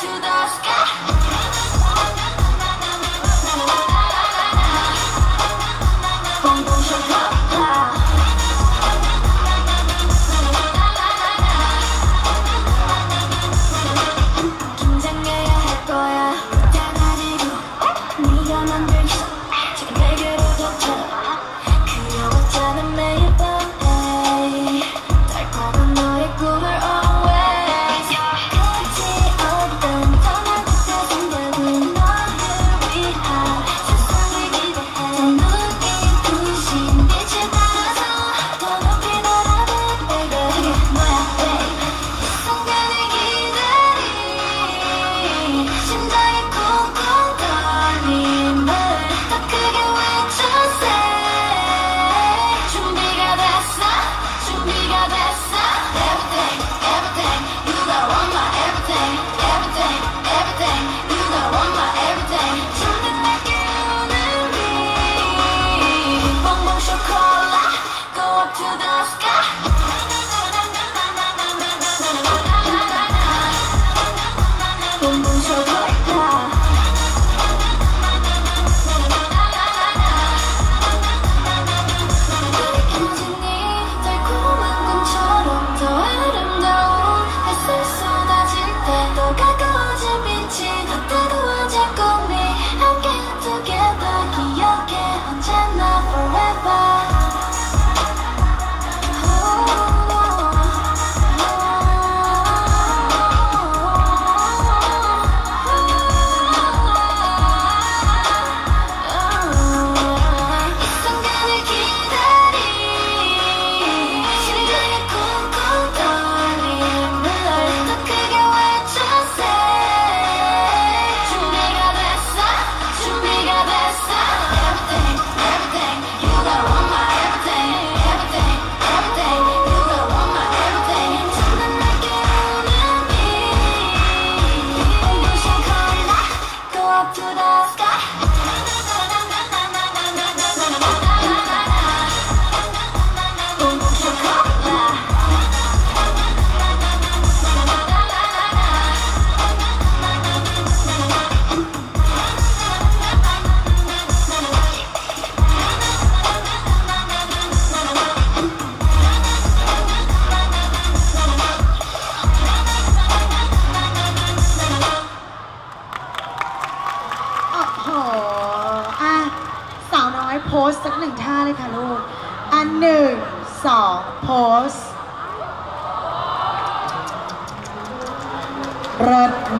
to the sky. หนึ่งสองโพสรถ